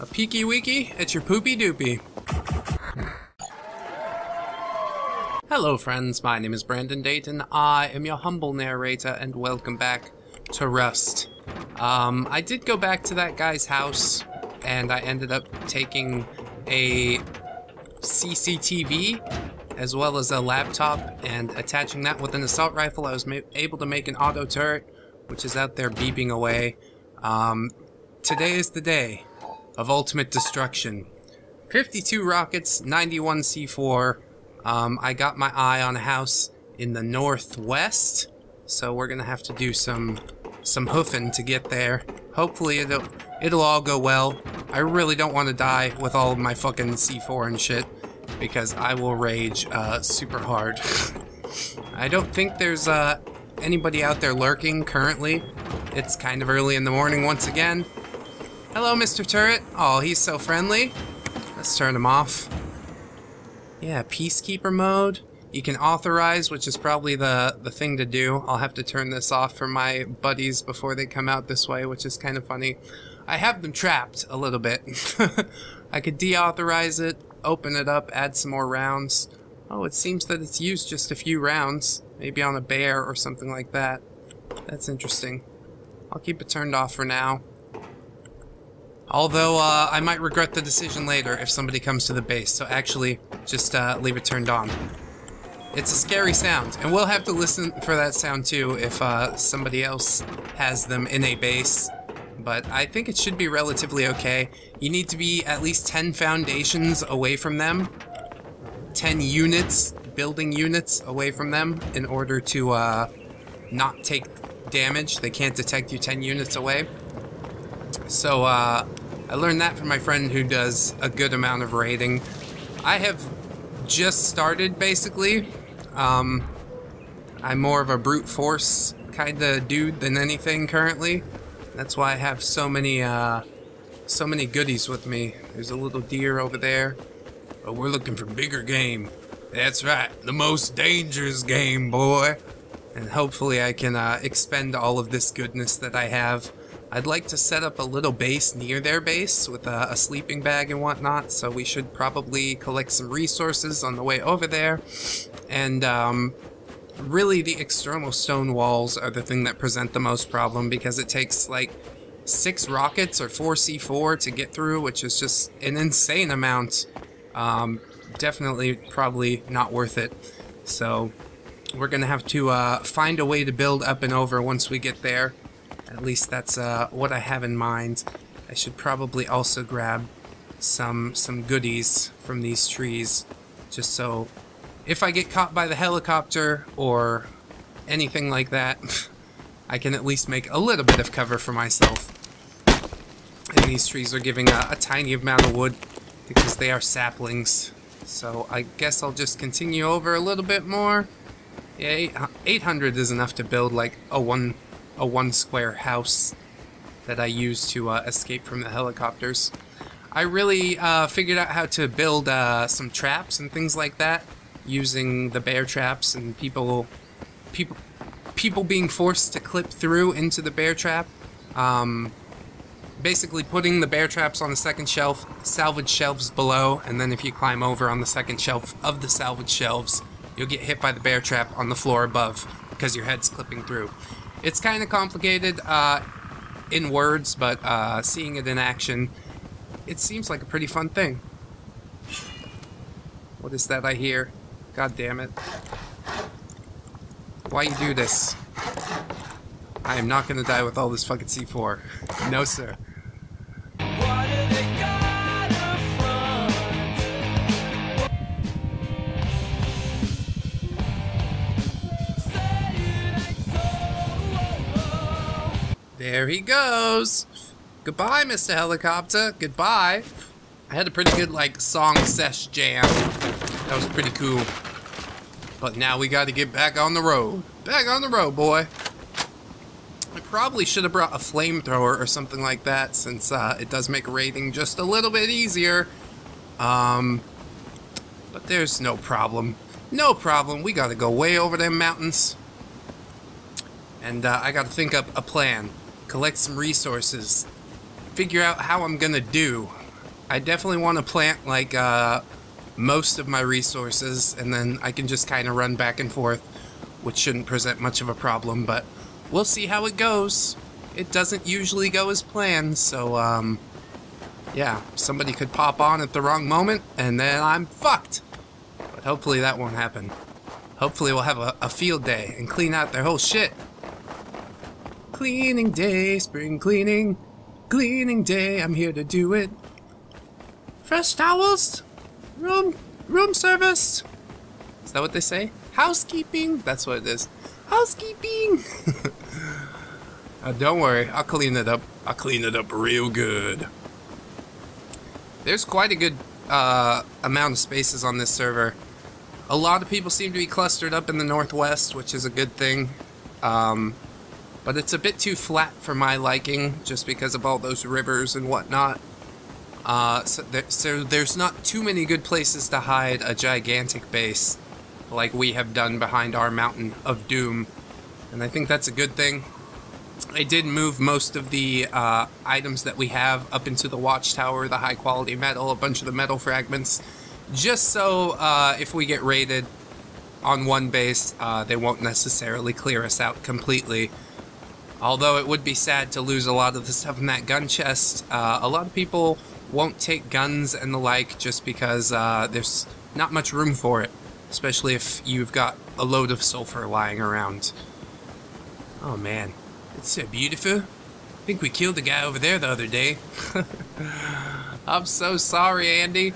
A peeky weeky, it's your poopy doopy. Hello friends, my name is Brandon Dayton. I am your humble narrator and welcome back to Rust. Um, I did go back to that guy's house and I ended up taking a CCTV as well as a laptop and attaching that with an assault rifle. I was able to make an auto turret which is out there beeping away. Um, today is the day of ultimate destruction. 52 rockets, 91 C4. Um, I got my eye on a house in the northwest, so we're gonna have to do some some hoofing to get there. Hopefully it'll it'll all go well. I really don't want to die with all of my fucking C4 and shit because I will rage uh, super hard. I don't think there's uh, anybody out there lurking currently. It's kind of early in the morning once again. Hello, Mr. Turret. Oh, he's so friendly. Let's turn him off. Yeah, Peacekeeper mode. You can authorize, which is probably the, the thing to do. I'll have to turn this off for my buddies before they come out this way, which is kind of funny. I have them trapped a little bit. I could deauthorize it, open it up, add some more rounds. Oh, it seems that it's used just a few rounds. Maybe on a bear or something like that. That's interesting. I'll keep it turned off for now. Although, uh, I might regret the decision later if somebody comes to the base, so actually, just uh, leave it turned on. It's a scary sound, and we'll have to listen for that sound too if uh, somebody else has them in a base. But I think it should be relatively okay. You need to be at least 10 foundations away from them. 10 units, building units away from them in order to uh, not take damage. They can't detect you 10 units away. So, uh, I learned that from my friend who does a good amount of raiding. I have just started, basically. Um, I'm more of a brute force kind of dude than anything currently. That's why I have so many, uh, so many goodies with me. There's a little deer over there. But we're looking for bigger game. That's right, the most dangerous game, boy. And hopefully I can uh, expend all of this goodness that I have I'd like to set up a little base near their base with a, a, sleeping bag and whatnot, so we should probably collect some resources on the way over there. And um, really the external stone walls are the thing that present the most problem because it takes like six rockets or four C4 to get through, which is just an insane amount. Um, definitely probably not worth it. So we're to have to uh, find a way to build up and over once we get there. At least that's uh, what I have in mind. I should probably also grab some some goodies from these trees, just so if I get caught by the helicopter or anything like that, I can at least make a little bit of cover for myself. And these trees are giving a, a tiny amount of wood because they are saplings. So I guess I'll just continue over a little bit more. Yeah, 800 is enough to build like a one a one square house that I used to uh, escape from the helicopters. I really uh, figured out how to build uh, some traps and things like that using the bear traps and people people people being forced to clip through into the bear trap. Um, basically putting the bear traps on the second shelf, salvage shelves below, and then if you climb over on the second shelf of the salvage shelves, you'll get hit by the bear trap on the floor above because your head's clipping through. It's kind of complicated uh, in words, but uh, seeing it in action, it seems like a pretty fun thing. What is that I hear? God damn it. Why you do this? I am not gonna die with all this fucking C4. No, sir. There he goes. Goodbye, Mr. Helicopter. Goodbye. I had a pretty good, like, song sesh jam. That was pretty cool. But now we got to get back on the road. Back on the road, boy. I probably should have brought a flamethrower or something like that, since uh, it does make raiding just a little bit easier. Um, but there's no problem. No problem. We got to go way over them mountains. And uh, I got to think up a plan collect some resources, figure out how I'm gonna do. I definitely want to plant like uh, most of my resources, and then I can just kind of run back and forth, which shouldn't present much of a problem, but we'll see how it goes. It doesn't usually go as planned, so, um, yeah, somebody could pop on at the wrong moment, and then I'm fucked. But hopefully that won't happen. Hopefully we'll have a, a field day and clean out their whole shit. Cleaning day, spring cleaning, cleaning day, I'm here to do it. Fresh towels, room, room service. Is that what they say? Housekeeping, that's what it is. Housekeeping. uh, don't worry, I'll clean it up. I'll clean it up real good. There's quite a good uh, amount of spaces on this server. A lot of people seem to be clustered up in the northwest, which is a good thing. Um, but it's a bit too flat for my liking, just because of all those rivers and whatnot. Uh, so, there, so there's not too many good places to hide a gigantic base, like we have done behind our mountain of doom. And I think that's a good thing. I did move most of the uh, items that we have up into the watchtower, the high quality metal, a bunch of the metal fragments, just so uh, if we get raided on one base, uh, they won't necessarily clear us out completely. Although it would be sad to lose a lot of the stuff in that gun chest, uh, a lot of people won't take guns and the like just because uh, there's not much room for it, especially if you've got a load of sulfur lying around. Oh man, it's so beautiful. I think we killed the guy over there the other day. I'm so sorry, Andy.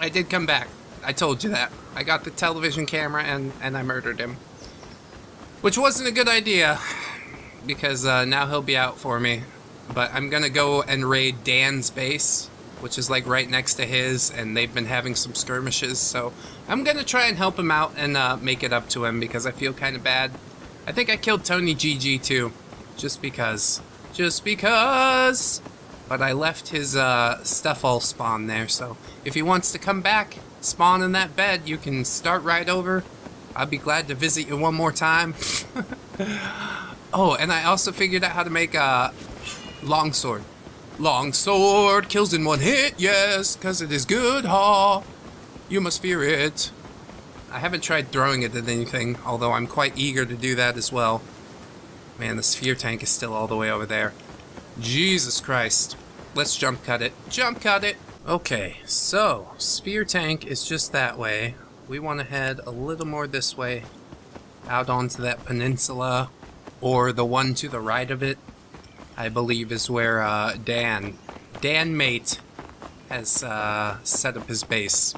I did come back. I told you that. I got the television camera and, and I murdered him. Which wasn't a good idea, because uh, now he'll be out for me. But I'm gonna go and raid Dan's base, which is like right next to his, and they've been having some skirmishes, so I'm gonna try and help him out and uh, make it up to him because I feel kind of bad. I think I killed Tony GG too, just because. Just because! But I left his uh, stuff all spawn there, so if he wants to come back, spawn in that bed, you can start right over. I'd be glad to visit you one more time. oh, and I also figured out how to make a longsword. Longsword kills in one hit, yes, because it is good, ha. You must fear it. I haven't tried throwing it at anything, although I'm quite eager to do that as well. Man, the sphere tank is still all the way over there. Jesus Christ. Let's jump cut it. Jump cut it! Okay, so, sphere tank is just that way. We want to head a little more this way, out onto that peninsula, or the one to the right of it, I believe is where uh, Dan, Dan Mate, has uh, set up his base.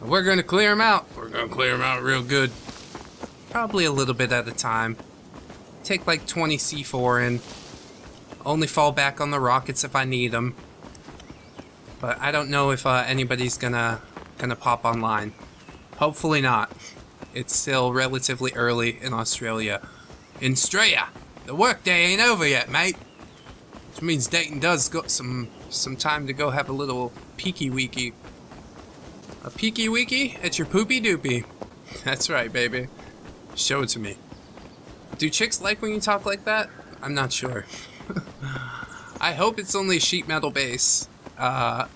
We're going to clear him out. We're going to clear him out real good. Probably a little bit at a time. Take like 20 C4 in. Only fall back on the rockets if I need them. But I don't know if uh, anybody's gonna gonna pop online. Hopefully not. It's still relatively early in Australia. In Australia, the workday ain't over yet, mate. Which means Dayton does got some some time to go have a little peeky weeky. A peeky weeky at your poopy doopy. That's right, baby. Show it to me. Do chicks like when you talk like that? I'm not sure. I hope it's only sheet metal base. Uh,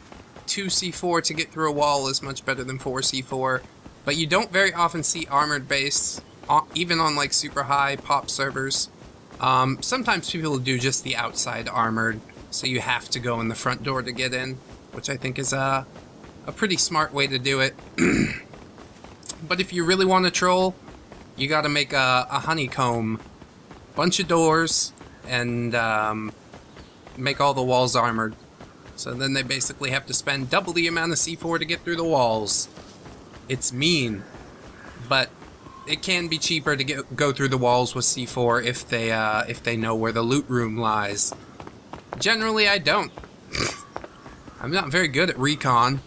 2c4 to get through a wall is much better than 4c4. But you don't very often see armored base, even on like super high pop servers. Um, sometimes people do just the outside armored, so you have to go in the front door to get in, which I think is a, a pretty smart way to do it. but if you really want to troll, you gotta make a, a honeycomb, bunch of doors, and um, make all the walls armored. So then they basically have to spend double the amount of C4 to get through the walls. It's mean, but it can be cheaper to get, go through the walls with C4 if they uh, if they know where the loot room lies. Generally, I don't. I'm not very good at recon.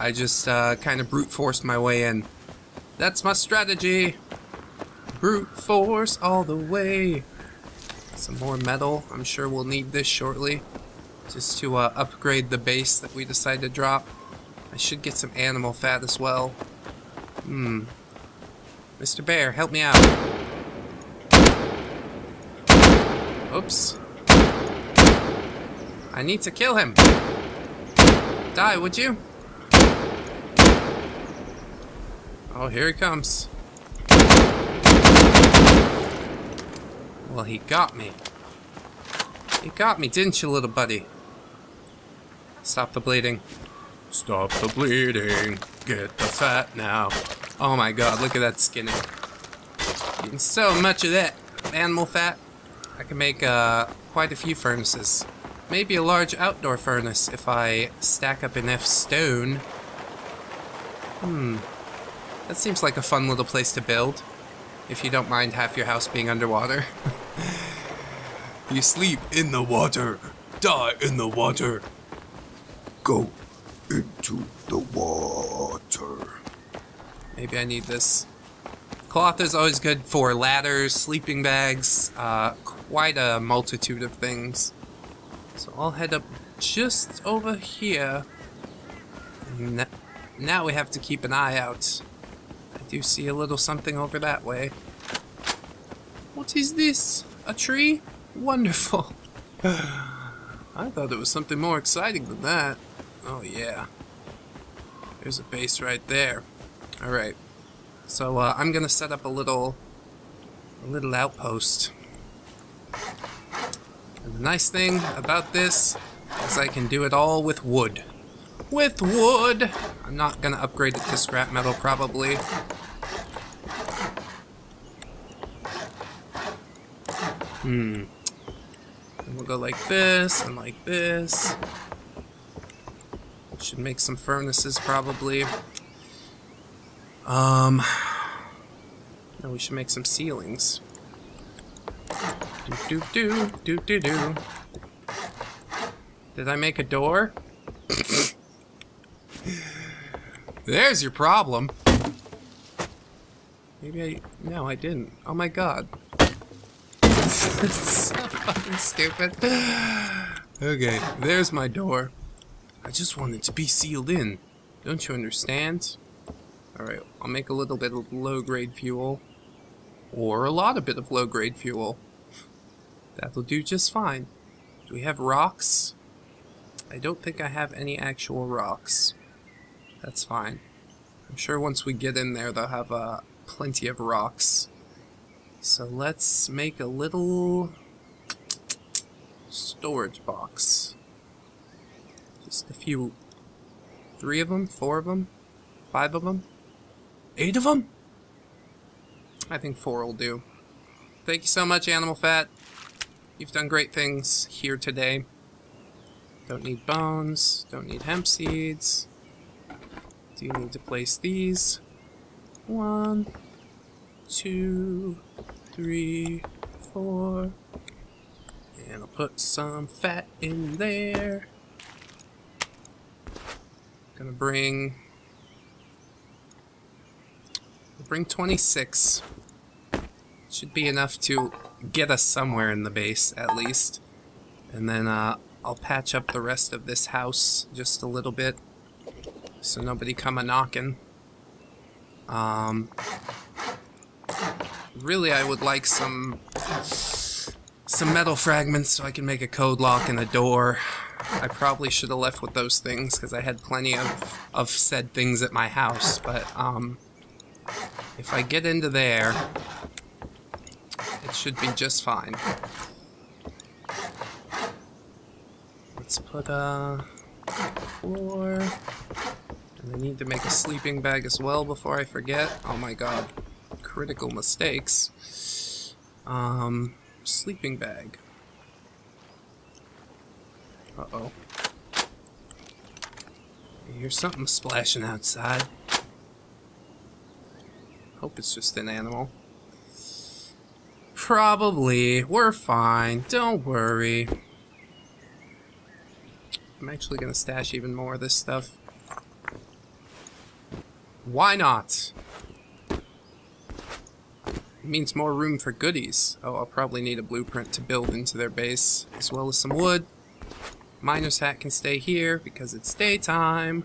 I just uh, kind of brute force my way in. That's my strategy. Brute force all the way. Some more metal. I'm sure we'll need this shortly. Just to uh, upgrade the base that we decided to drop. I should get some animal fat as well. Hmm. Mr. Bear, help me out. Oops. I need to kill him. Die, would you? Oh, here he comes. Well, he got me. You got me, didn't you, little buddy? Stop the bleeding. Stop the bleeding. Get the fat now. Oh my god, look at that skinny. Eating so much of that animal fat. I can make uh, quite a few furnaces. Maybe a large outdoor furnace if I stack up enough stone. Hmm. That seems like a fun little place to build. If you don't mind half your house being underwater. you sleep in the water. Die in the water. Go into the water. Maybe I need this. Cloth is always good for ladders, sleeping bags, uh, quite a multitude of things. So I'll head up just over here. N now we have to keep an eye out. I do see a little something over that way. What is this? A tree? Wonderful. I thought it was something more exciting than that. Oh yeah. There's a base right there. Alright. So uh, I'm gonna set up a little a little outpost. And the nice thing about this is I can do it all with wood. With wood! I'm not gonna upgrade it to scrap metal probably. Hmm. And we'll go like this and like this. Should make some furnaces probably. Um, no, we should make some ceilings. Do do do do do do. Did I make a door? There's your problem. Maybe I... No, I didn't. Oh my god. so fucking stupid. Okay, there's my door. I just want it to be sealed in. Don't you understand? Alright, I'll make a little bit of low-grade fuel. Or a lot of bit of low-grade fuel. That'll do just fine. Do we have rocks? I don't think I have any actual rocks. That's fine. I'm sure once we get in there, they'll have uh, plenty of rocks. So let's make a little storage box. Just a few, three of them, four of them, five of them, eight of them? I think four will do. Thank you so much, Animal Fat. You've done great things here today. Don't need bones, don't need hemp seeds. Do you need to place these? One, two, three, four. And I'll put some fat in there. Gonna bring... bring 26. Should be enough to get us somewhere in the base, at least. And then uh, I'll patch up the rest of this house just a little bit. So nobody come a-knocking. Um, really, I would like some some metal fragments so I can make a code lock and a door. I probably should have left with those things because I had plenty of, of said things at my house, but um, if I get into there, it should be just fine. Let's put a floor. And I need to make a sleeping bag as well before I forget. Oh my god. Critical mistakes. Um, sleeping bag. Uh-oh. I hear something splashing outside. Hope it's just an animal. Probably. We're fine. Don't worry. I'm actually gonna stash even more of this stuff. Why not? It means more room for goodies. Oh, I'll probably need a blueprint to build into their base, as well as some wood. Miner's hat can stay here because it's daytime.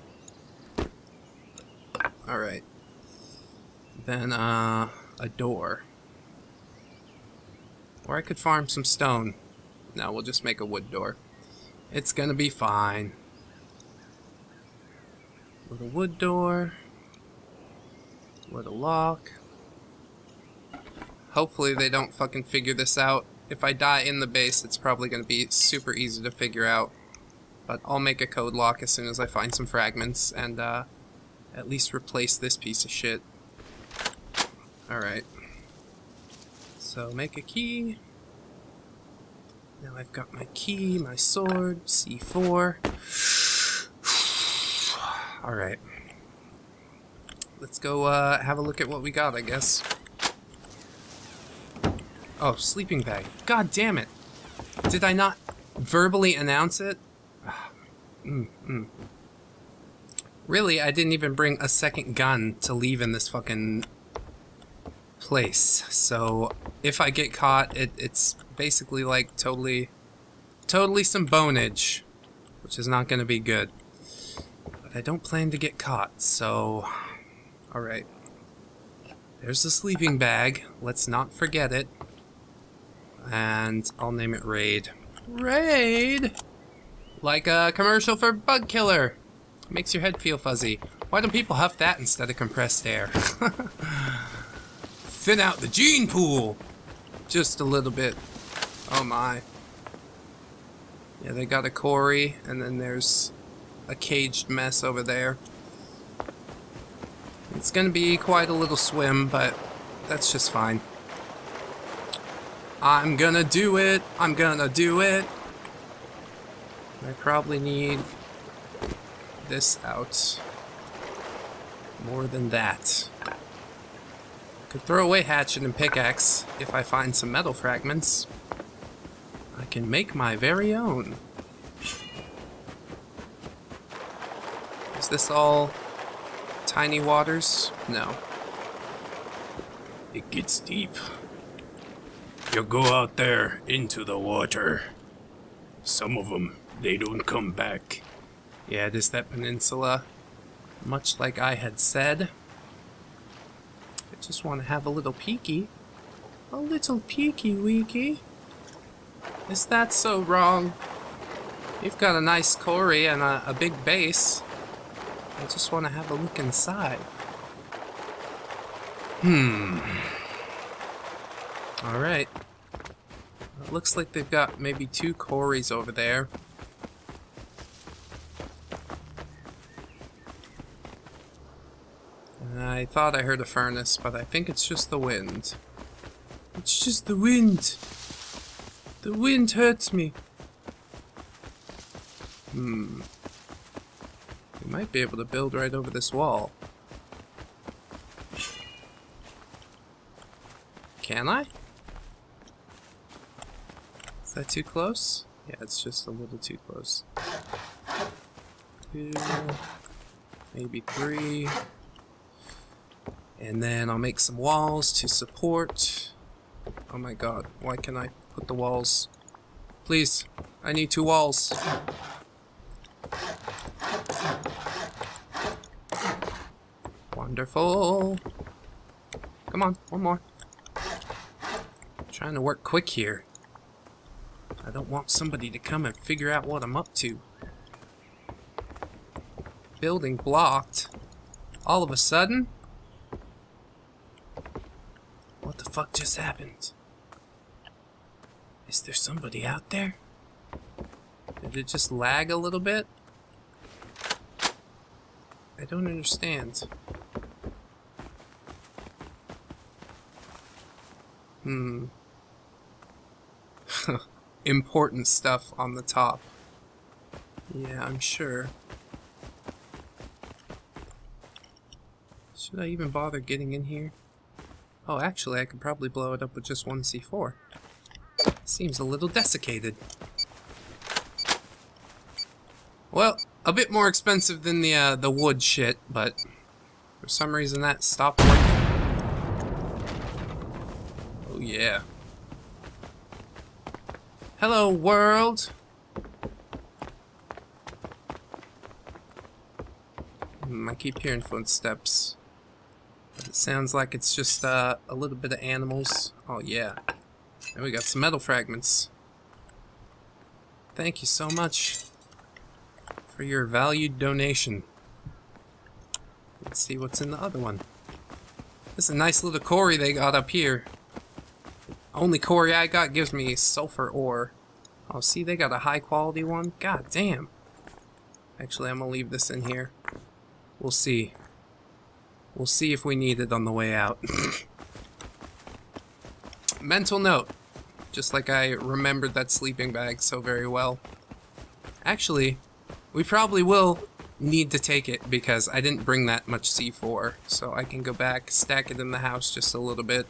Alright. Then, uh, a door. Or I could farm some stone. No, we'll just make a wood door. It's gonna be fine. Little wood door. Little lock. Hopefully they don't fucking figure this out. If I die in the base, it's probably gonna be super easy to figure out. But I'll make a code lock as soon as I find some fragments and uh, at least replace this piece of shit. Alright. So make a key. Now I've got my key, my sword, C4. Alright. Let's go uh, have a look at what we got, I guess. Oh, sleeping bag. God damn it. Did I not verbally announce it? Mm, mm. Really, I didn't even bring a second gun to leave in this fucking place. So, if I get caught, it, it's basically like totally, totally some bonage, which is not going to be good. But I don't plan to get caught, so... Alright. There's the sleeping bag. Let's not forget it. And I'll name it Raid. Raid! Like a commercial for Bug Killer. Makes your head feel fuzzy. Why don't people huff that instead of compressed air? Thin out the gene pool! Just a little bit. Oh my. Yeah, they got a quarry, and then there's a caged mess over there. It's gonna be quite a little swim, but that's just fine. I'm gonna do it! I'm gonna do it! I probably need this out. More than that. Could throw away hatchet and pickaxe if I find some metal fragments. I can make my very own. Is this all tiny waters? No. It gets deep. You go out there into the water. Some of them, they don't come back. Yeah, it is that peninsula. Much like I had said. I just want to have a little peeky. A little peeky weeky. Is that so wrong? You've got a nice quarry and a, a big base. I just want to have a look inside. Hmm. Alright. It looks like they've got maybe two quarries over there. I thought I heard a furnace, but I think it's just the wind. It's just the wind. The wind hurts me. Hmm. We might be able to build right over this wall. Can I? Is that too close? Yeah, it's just a little too close. Two, maybe three. And then I'll make some walls to support. Oh my god, why can I put the walls? Please, I need two walls. Wonderful. Come on, one more. I'm trying to work quick here. I don't want somebody to come and figure out what I'm up to. Building blocked. All of a sudden? What the fuck just happened? Is there somebody out there? Did it just lag a little bit? I don't understand. Hmm. Important stuff on the top. Yeah, I'm sure. Should I even bother getting in here? Oh, actually, I could probably blow it up with just one C4. Seems a little desiccated. Well, a bit more expensive than the uh, the wood shit, but for some reason that stopped working. Oh yeah. Hello world! Hmm, I keep hearing footsteps. Sounds like it's just uh, a little bit of animals. Oh yeah. And we got some metal fragments. Thank you so much for your valued donation. Let's see what's in the other one. This is a nice little quarry they got up here. Only quarry I got gives me sulfur ore. Oh, see, they got a high quality one? God damn. Actually, I'm gonna leave this in here. We'll see. We'll see if we need it on the way out. Mental note. Just like I remembered that sleeping bag so very well. Actually, we probably will need to take it because I didn't bring that much C4. So I can go back, stack it in the house just a little bit.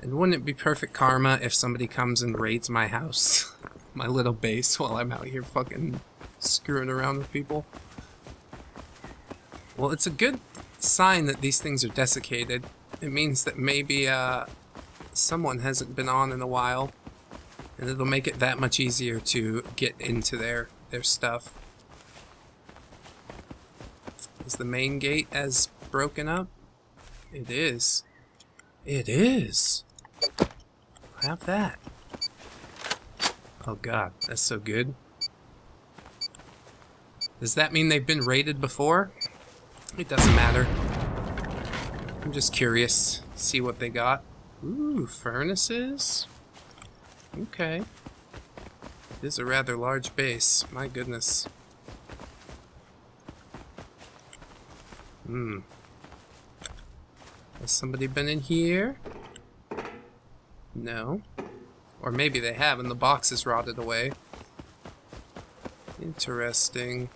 And wouldn't it be perfect karma if somebody comes and raids my house? my little base while I'm out here fucking screwing around with people? Well, it's a good sign that these things are desiccated. It means that maybe uh, someone hasn't been on in a while. And it'll make it that much easier to get into their, their stuff. Is the main gate as broken up? It is. It is. Have that. Oh god, that's so good. Does that mean they've been raided before? It doesn't matter. I'm just curious. See what they got. Ooh, furnaces? Okay. It is a rather large base. My goodness. Hmm. Has somebody been in here? No. Or maybe they have and the box is rotted away. Interesting.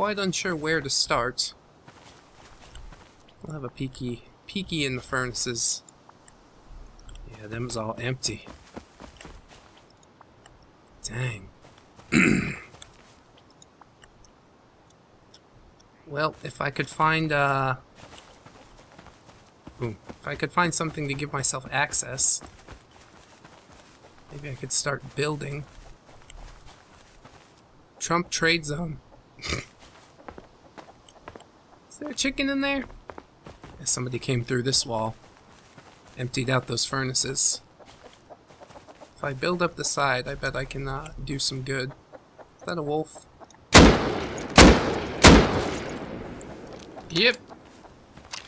Quite unsure where to start. We'll have a peeky, peeky in the furnaces. Yeah, them's all empty. Dang. well, if I could find, uh... If I could find something to give myself access, maybe I could start building. Trump Trade Zone. There a chicken in there? somebody came through this wall. Emptied out those furnaces. If I build up the side, I bet I can uh, do some good. Is that a wolf? Yep.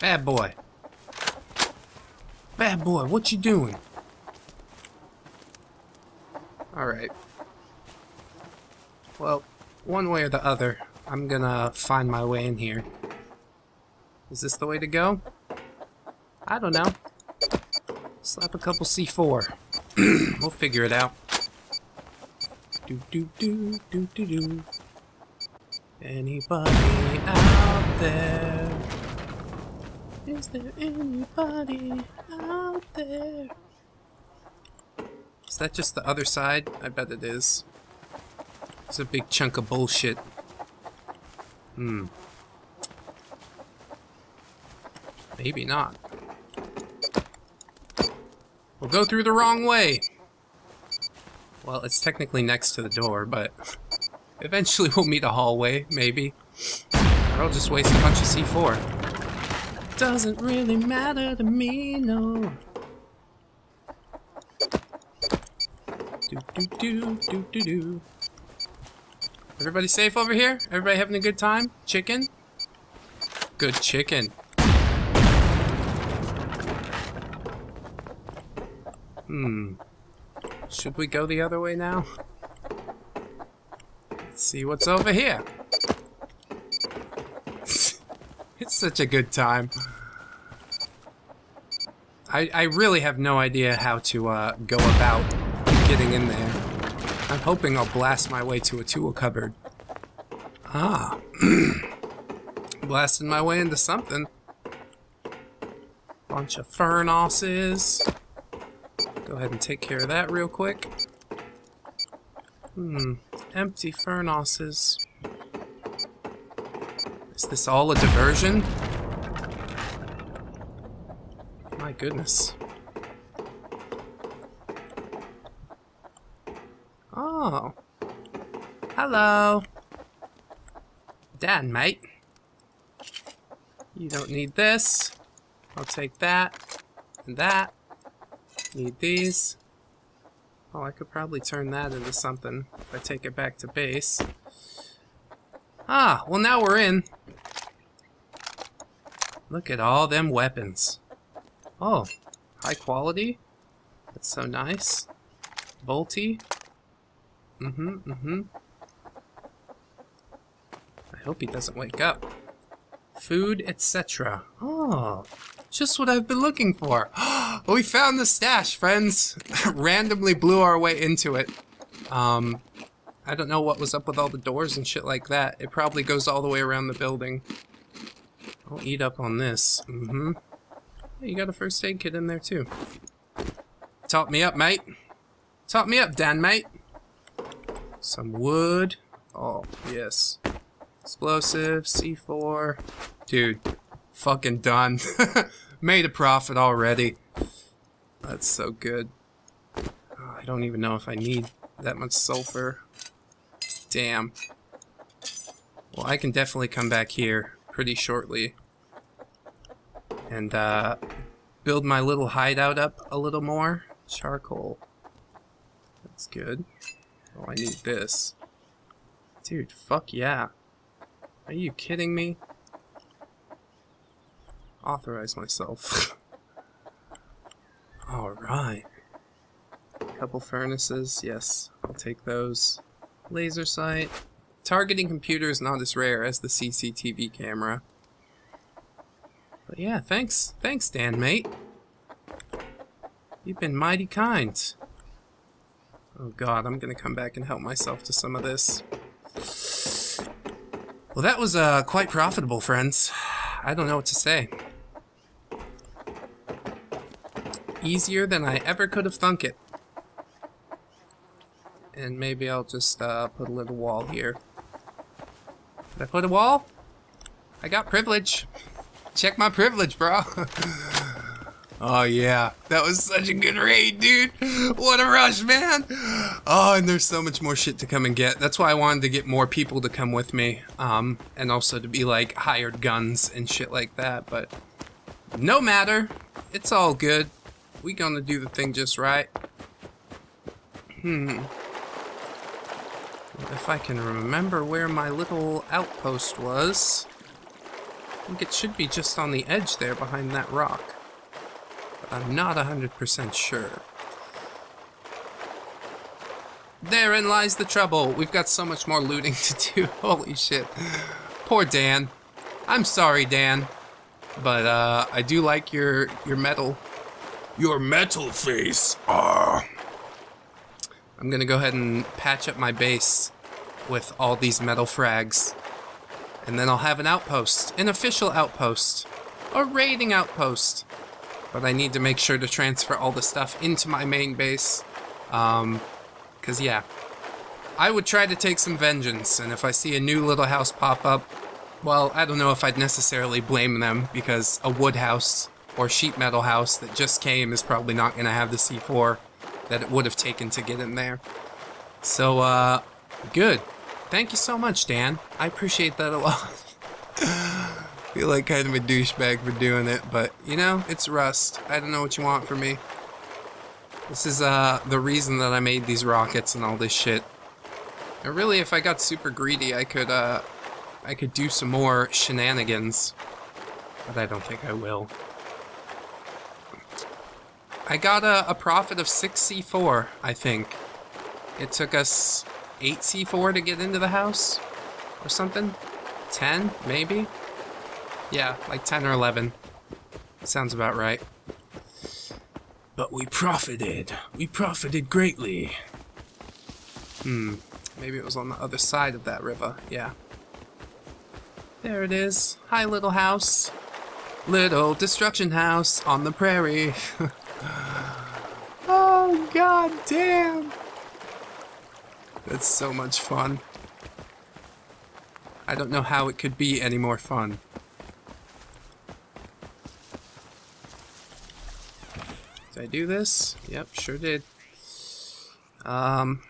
Bad boy. Bad boy, what you doing? Alright. Well, one way or the other, I'm gonna find my way in here. Is this the way to go? I don't know. Slap a couple C4. we'll figure it out. Do do do do do do. Anybody out there? Is there anybody out there? Is that just the other side? I bet it is. It's a big chunk of bullshit. Hmm. Maybe not. We'll go through the wrong way. Well, it's technically next to the door, but eventually we'll meet a hallway, maybe. Or I'll just waste a bunch of C4. Doesn't really matter to me, no. Do do do do do do. Everybody safe over here? Everybody having a good time? Chicken? Good chicken. Hmm. Should we go the other way now? Let's see what's over here. it's such a good time. I, I really have no idea how to uh, go about getting in there. I'm hoping I'll blast my way to a tool cupboard. Ah. Blasting my way into something. Bunch of furnaces. Go ahead and take care of that real quick. Hmm, empty furnaces. Is this all a diversion? My goodness. Oh. Hello. Dan, mate. You don't need this. I'll take that and that. Need these. Oh, I could probably turn that into something if I take it back to base. Ah, well now we're in. Look at all them weapons. Oh, high quality. That's so nice. Bolty. Mm-hmm, mm-hmm. I hope he doesn't wake up. Food, etc. Oh, just what I've been looking for. we found the stash, friends. Randomly blew our way into it. Um, I don't know what was up with all the doors and shit like that. It probably goes all the way around the building. I'll eat up on this. Mm-hmm. Hey, you got a first aid kit in there, too. Top me up, mate. Top me up, Dan, mate. Some wood. Oh, yes. Explosive, C4. Dude, fucking done. Made a profit already. That's so good. Oh, I don't even know if I need that much sulfur. Damn. Well, I can definitely come back here pretty shortly. And, uh, build my little hideout up a little more. Charcoal. That's good. Oh, I need this. Dude, fuck yeah. Are you kidding me? Authorize myself. Alright. Couple furnaces, yes, I'll take those. Laser sight. Targeting computer is not as rare as the CCTV camera. But yeah, thanks. Thanks, Dan, mate. You've been mighty kind. Oh god, I'm gonna come back and help myself to some of this. Well, that was uh, quite profitable, friends. I don't know what to say. Easier than I ever could have thunk it. And maybe I'll just uh, put a little wall here. Did I put a wall? I got privilege. Check my privilege, bro. oh, yeah. That was such a good raid, dude. What a rush, man. Oh, and there's so much more shit to come and get. That's why I wanted to get more people to come with me. Um, and also to be, like, hired guns and shit like that. But no matter. It's all good. We gonna do the thing just right. Hmm. If I can remember where my little outpost was. I think it should be just on the edge there behind that rock. But I'm not 100% sure. Therein lies the trouble. We've got so much more looting to do. Holy shit. Poor Dan. I'm sorry, Dan. But uh, I do like your your metal. Your metal face. Ah. I'm gonna go ahead and patch up my base with all these metal frags. And then I'll have an outpost, an official outpost, a raiding outpost. But I need to make sure to transfer all the stuff into my main base. Um, cause yeah, I would try to take some vengeance, and if I see a new little house pop up, well, I don't know if I'd necessarily blame them, because a wood house or sheet metal house that just came is probably not going to have the C4 that it would have taken to get in there. So, uh, good. Thank you so much, Dan. I appreciate that a lot. feel like kind of a douchebag for doing it, but, you know, it's Rust. I don't know what you want from me. This is, uh, the reason that I made these rockets and all this shit. And really, if I got super greedy, I could, uh, I could do some more shenanigans. But I don't think I will. I got a, a profit of 6C4, I think. It took us 8C4 to get into the house? Or something? 10, maybe? Yeah, like 10 or 11. Sounds about right. But we profited. We profited greatly. Hmm. Maybe it was on the other side of that river. Yeah. There it is. Hi, little house. Little destruction house on the prairie. oh, god damn. That's so much fun. I don't know how it could be any more fun. Did I do this? Yep, sure did. Um,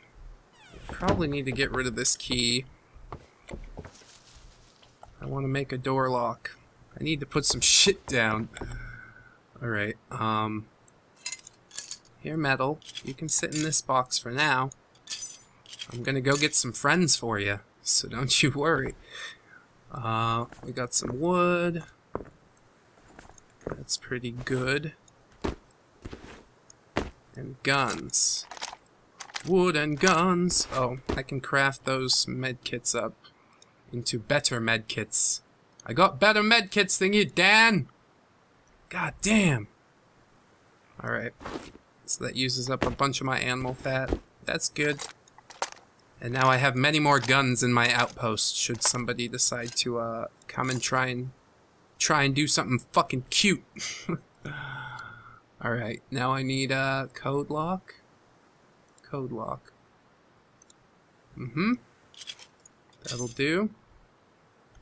probably need to get rid of this key. I want to make a door lock. I need to put some shit down. Alright, um... Here, metal. You can sit in this box for now. I'm gonna go get some friends for you, so don't you worry. Uh, we got some wood. That's pretty good. And guns. Wood and guns. Oh, I can craft those medkits up into better medkits. I got better medkits than you, Dan! God damn! Alright. So that uses up a bunch of my animal fat. That's good. And now I have many more guns in my outpost should somebody decide to uh, come and try and try and do something fucking cute. Alright, now I need a code lock. Code lock. Mm-hmm. That'll do.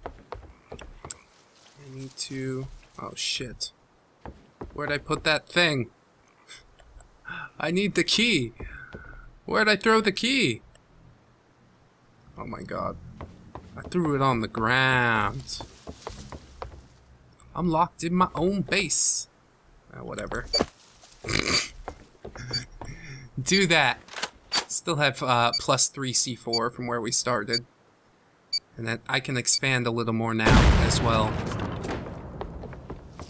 I need to... Oh, shit. Where'd I put that thing? I need the key. Where'd I throw the key? Oh my god. I threw it on the ground. I'm locked in my own base. Uh, whatever. Do that. Still have uh, plus 3 C4 from where we started. And that I can expand a little more now as well.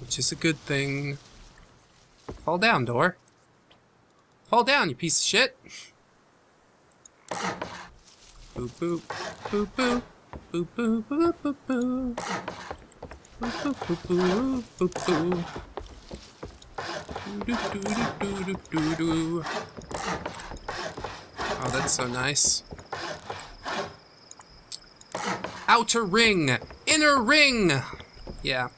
Which is a good thing. Fall down, door. Fall down, you piece of shit. Boop boop. Boop boop. Boop boop boop boop boop. Boop boop boop boop boop boop. Oh, that's so nice. Outer ring! Inner ring! Yeah,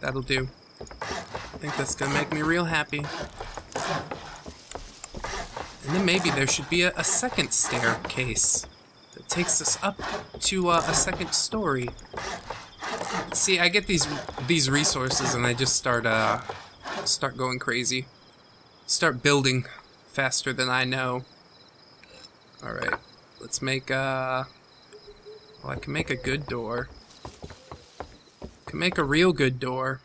that'll do. I think that's gonna make me real happy. And then maybe there should be a, a second staircase that takes us up to uh, a second story. See, I get these these resources and I just start uh start going crazy. Start building faster than I know. All right, let's make uh. Well, I can make a good door. Can make a real good door.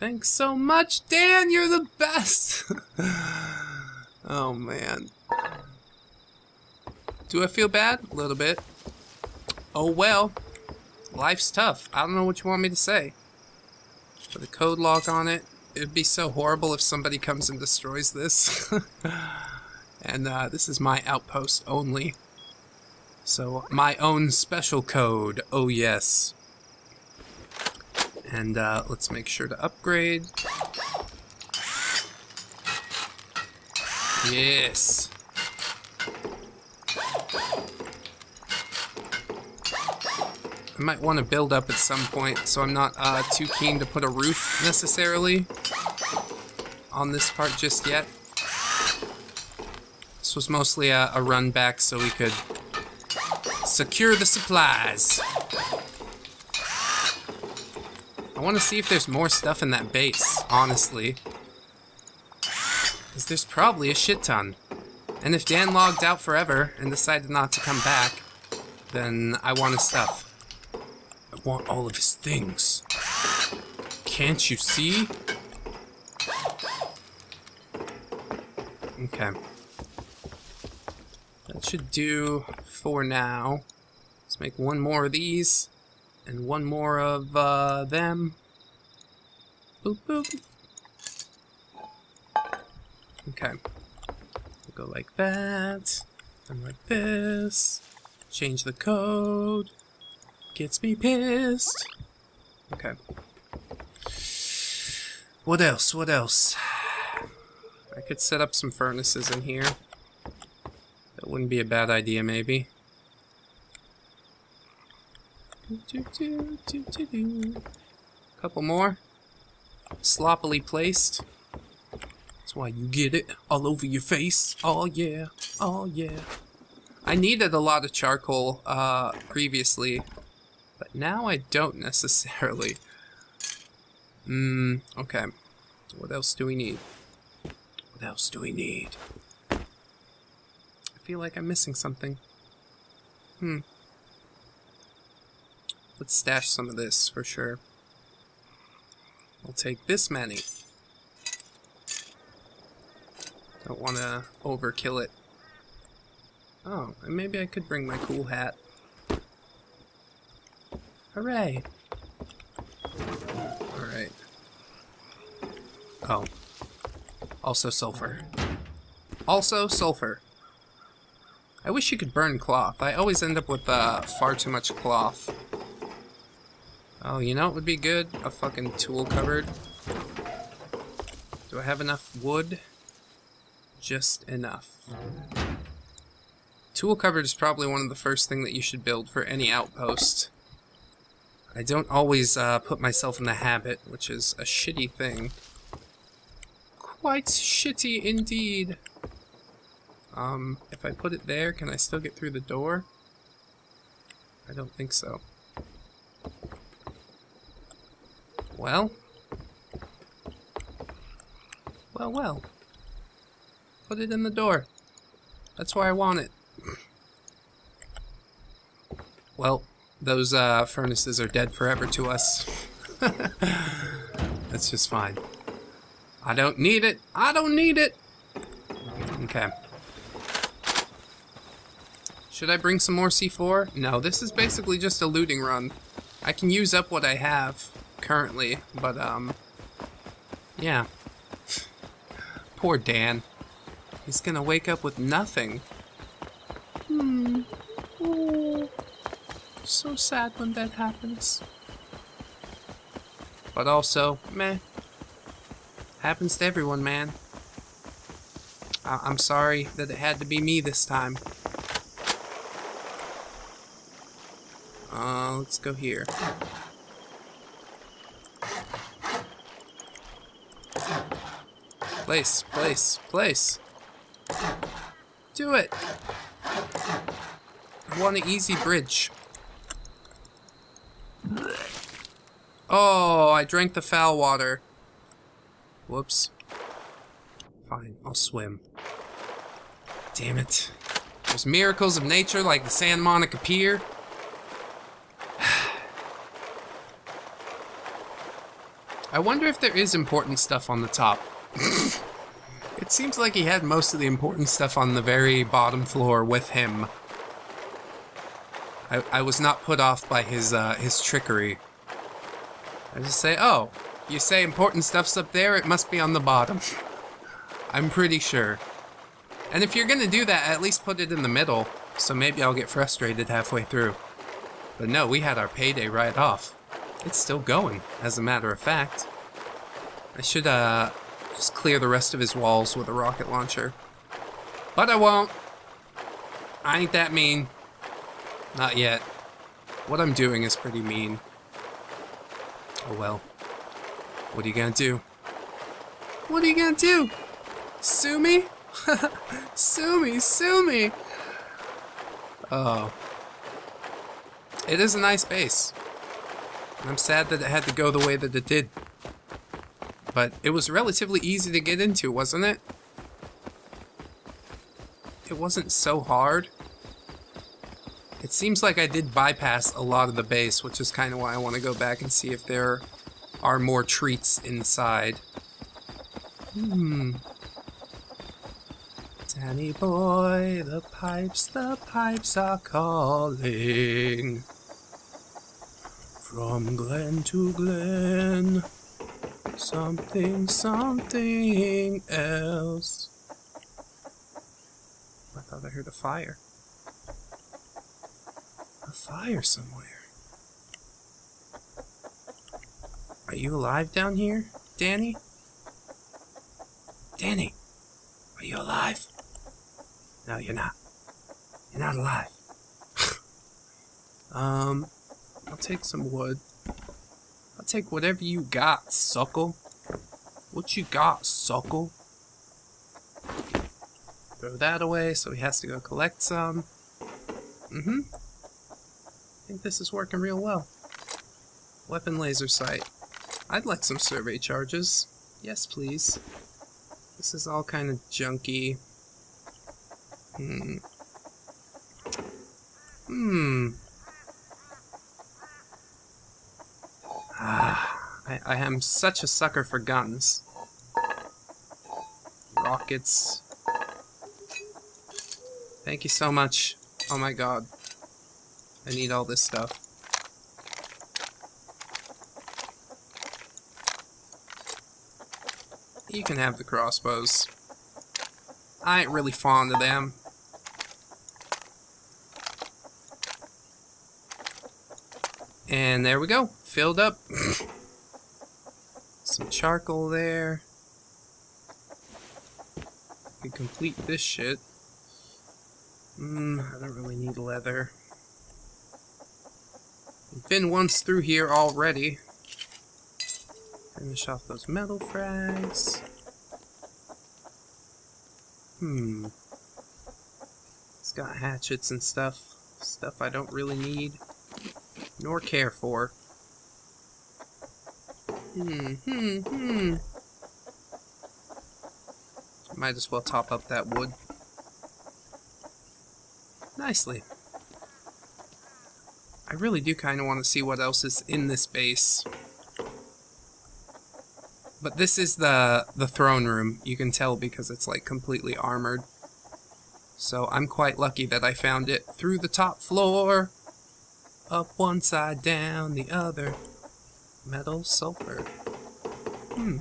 Thanks so much, Dan. You're the best. oh man. Do I feel bad? A little bit. Oh well. Life's tough. I don't know what you want me to say. Put a code lock on it. It'd be so horrible if somebody comes and destroys this. and uh, this is my outpost only. So, my own special code. Oh yes. And uh, let's make sure to upgrade. Yes. I might want to build up at some point, so I'm not uh, too keen to put a roof necessarily on this part just yet. This was mostly a, a run back so we could secure the supplies. I want to see if there's more stuff in that base, honestly. Because there's probably a shit ton. And if Dan logged out forever and decided not to come back, then I want his stuff. I want all of his things. Can't you see? Okay. That should do for now. Let's make one more of these. And one more of uh, them. Boop boop. Okay. We'll go like that. And like this. Change the code. Gets me pissed. Okay. What else? What else? I could set up some furnaces in here. That wouldn't be a bad idea, maybe. Couple more. Sloppily placed. Why you get it all over your face. Oh yeah, oh yeah. I needed a lot of charcoal uh, previously, but now I don't necessarily. Hmm, okay. What else do we need? What else do we need? I feel like I'm missing something. Hmm. Let's stash some of this for sure. We'll take this many. Don't want to overkill it. Oh, and maybe I could bring my cool hat. Hooray! Alright. Oh. Also sulfur. Also sulfur. I wish you could burn cloth. I always end up with uh, far too much cloth. Oh, you know it would be good? A fucking tool cupboard. Do I have enough wood? Just enough. Tool cupboard is probably one of the first thing that you should build for any outpost. I don't always uh, put myself in the habit, which is a shitty thing. Quite shitty indeed. Um, if I put it there, can I still get through the door? I don't think so. Well. Well, well. Put it in the door. That's where I want it. well, those uh, furnaces are dead forever to us. That's just fine. I don't need it. I don't need it. Okay. Should I bring some more C4? No, this is basically just a looting run. I can use up what I have currently, but, um, yeah. Poor Dan. He's gonna wake up with nothing. Hmm. Oh. So sad when that happens. But also, meh. Happens to everyone, man. I I'm sorry that it had to be me this time. Uh, let's go here. Place, place, place. Do it. I want an easy bridge. Oh, I drank the foul water. Whoops. Fine, I'll swim. Damn it. There's miracles of nature like the San Monica Pier. I wonder if there is important stuff on the top. it seems like he had most of the important stuff on the very bottom floor with him. I, I was not put off by his uh, his trickery. I just say, oh, you say important stuff's up there, it must be on the bottom. I'm pretty sure. And if you're gonna do that, at least put it in the middle, so maybe I'll get frustrated halfway through. But no, we had our payday right off. It's still going, as a matter of fact. I should, uh, just clear the rest of his walls with a rocket launcher. But I won't. I ain't that mean. Not yet. What I'm doing is pretty mean. Oh well. What are you gonna do? What are you gonna do? Sue me? sue me, sue me! Oh. It is a nice base. I'm sad that it had to go the way that it did. But it was relatively easy to get into, wasn't it? It wasn't so hard. It seems like I did bypass a lot of the base, which is kind of why I want to go back and see if there are more treats inside. Hmm. Danny boy, the pipes, the pipes are calling. From glen to glen, something, something else. I thought I heard a fire. A fire somewhere. Are you alive down here, Danny? Danny, are you alive? No, you're not. You're not alive. um, I'll take some wood. I'll take whatever you got, suckle. What you got, suckle? Throw that away, so he has to go collect some. Mm-hmm. I think this is working real well. Weapon laser sight. I'd like some survey charges. Yes, please. This is all kind of junky. Hmm. Hmm. Ah, I, am such a sucker for guns. Rockets, Thank you so much. Oh my god. I need all this stuff. You can have the crossbows. I ain't really fond of them. And there we go. Filled up. Charcoal there. We complete this shit. Hmm, I don't really need leather. We've been once through here already. Finish off those metal frags. Hmm. It's got hatchets and stuff. Stuff I don't really need. Nor care for. Hmm, hmm, hmm. Might as well top up that wood. Nicely. I really do kind of want to see what else is in this base. But this is the, the throne room. You can tell because it's like completely armored. So I'm quite lucky that I found it through the top floor. Up one side, down the other. Metal, sulfur. Hmm.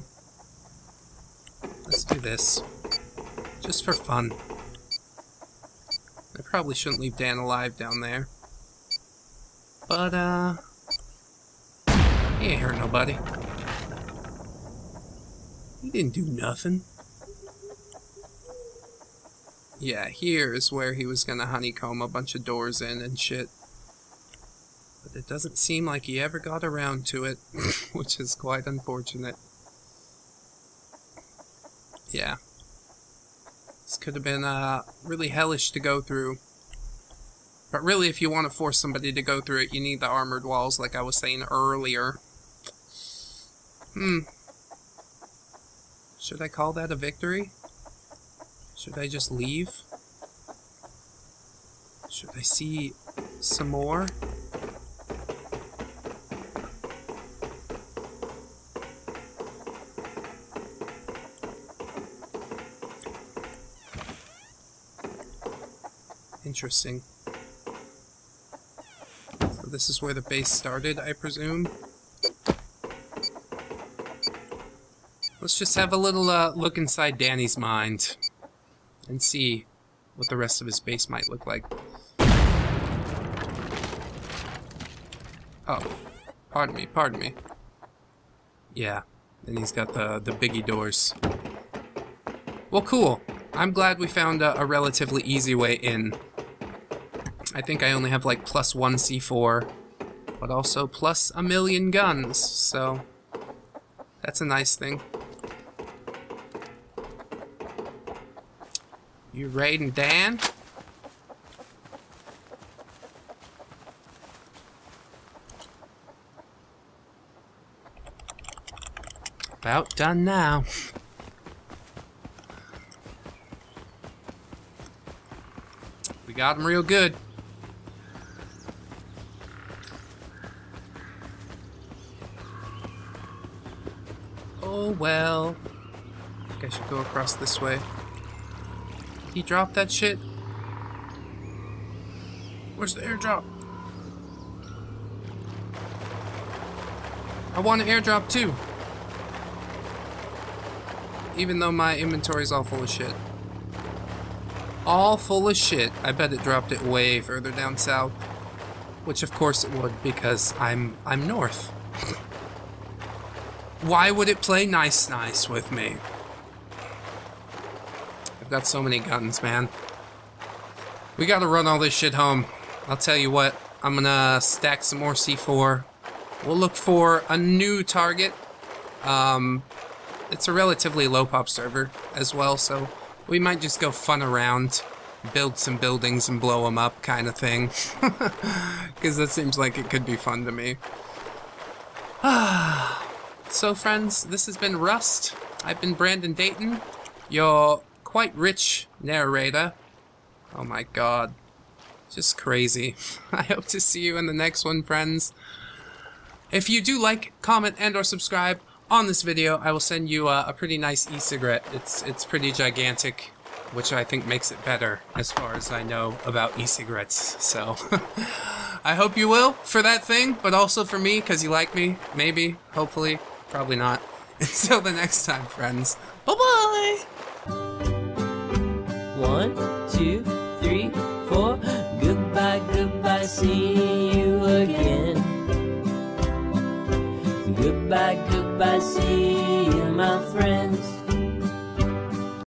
Let's do this. Just for fun. I probably shouldn't leave Dan alive down there. But, uh... He ain't hurt nobody. He didn't do nothing. Yeah, here is where he was gonna honeycomb a bunch of doors in and shit. But it doesn't seem like he ever got around to it, which is quite unfortunate. Yeah. This could have been uh, really hellish to go through. But really, if you want to force somebody to go through it, you need the armored walls, like I was saying earlier. Hmm. Should I call that a victory? Should I just leave? Should I see some more? Interesting. So this is where the base started, I presume? Let's just have a little uh, look inside Danny's mind and see what the rest of his base might look like. Oh, pardon me, pardon me. Yeah, and he's got the, the biggie doors. Well, cool. I'm glad we found a, a relatively easy way in. I think I only have like plus one C4, but also plus a million guns, so that's a nice thing. You raiding Dan? About done now. We got him real good. Oh well. I think I should go across this way. He dropped that shit? Where's the airdrop? I want an airdrop too. Even though my inventory's all full of shit. All full of shit. I bet it dropped it way further down south. Which of course it would because I'm I'm north. Why would it play nice nice with me? I've got so many guns, man. We gotta run all this shit home. I'll tell you what, I'm gonna stack some more C4. We'll look for a new target. Um, it's a relatively low pop server as well, so we might just go fun around, build some buildings and blow them up kind of thing. Because that seems like it could be fun to me. so friends, this has been Rust. I've been Brandon Dayton, your quite rich narrator. Oh my god. Just crazy. I hope to see you in the next one, friends. If you do like, comment, and or subscribe on this video, I will send you uh, a pretty nice e-cigarette. It's, it's pretty gigantic. which I think makes it better as far as I know about e-cigarettes. So I hope you will for that thing, but also for me because you like me. Maybe, hopefully, probably not. Until the next time, friends. Bye bye. One, two, three, four. Goodbye, goodbye, see you again. Goodbye, goodbye, see you, my friends.